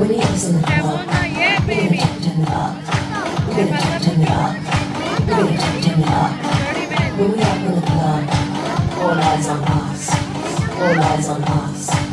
When he was in the club, gonna baby. turn him up. We're gonna turn him up. We're gonna turn him up. When we up in the club, all eyes on us. All eyes on us.